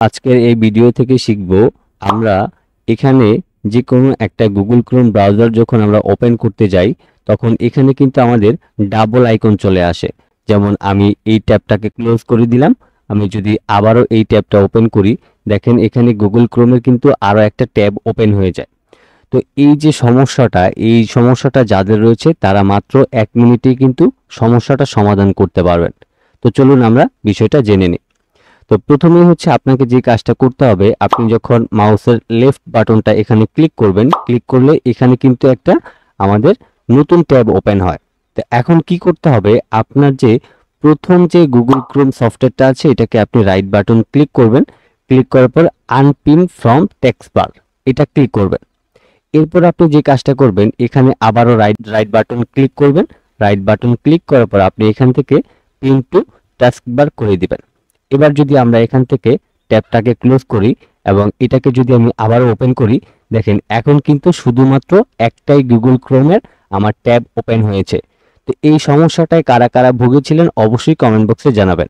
আজকের এই ভিডিও থেকে শিখব আমরা এখানে যে কোনো একটা গুগল ক্রোম ব্রাউজার যখন আমরা ওপেন করতে যাই, তখন এখানে কিন্তু আমাদের ডাবল আইকন চলে আসে। যেমন আমি এই ট্যাবটাকে ক্লোজ করে দিলাম, আমি যদি আবারও এই ট্যাবটা ওপেন করি, দেখেন এখানে গুগল ক্রোমের কিন্তু আরও একটা ট্যাব ওপেন হয়ে যায়। তো এই যে সমস্যাটা, এই সমস্যাটা যাদের রয়েছে, তারা মাত্র এক মিনিটেই কিন্তু সমস্যাটা সমাধান করতে পারবেন। তো চলুন আমরা বিষয়টা জেনে নিই। তো প্রথমেই হচ্ছে আপনাকে যে কাজটা করতে হবে, আপনি যখন মাউসের লেফট বাটনটা এখানে ক্লিক করবেন ক্লিক করলে এখানে কিন্তু একটা আমাদের নতুন ট্যাব ওপেন হয়। তো এখন কি করতে হবে, আপনার যে প্রথম যে গুগল ক্রোম সফটওয়্যারটা আছে, এটাকে আপনি রাইট বাটন ক্লিক করবেন ক্লিক করার পর আনপিন ফ্রম টেক্সট বার এটা ক্লিক করবেন। এরপর আপনি যে কাজটা করবেন, এখানে আবারও রাইট রাইট বাটন ক্লিক করবেন। রাইট বাটন ক্লিক করার পর আপনি এখান থেকে পিন টু টাস্ক বার করে দিবেন। এবার যদি আমরা এখান থেকে ট্যাবটাকে ক্লোজ করি এবং এটাকে যদি আমি আবার ওপেন করি, দেখেন এখন কিন্তু শুধুমাত্র একটাই গুগল ক্রোমের আমার ট্যাব ওপেন হয়েছে। তো এই সমস্যাটায় কারা কারা ভুগেছিলেন, অবশ্যই কমেন্ট বক্সে জানাবেন।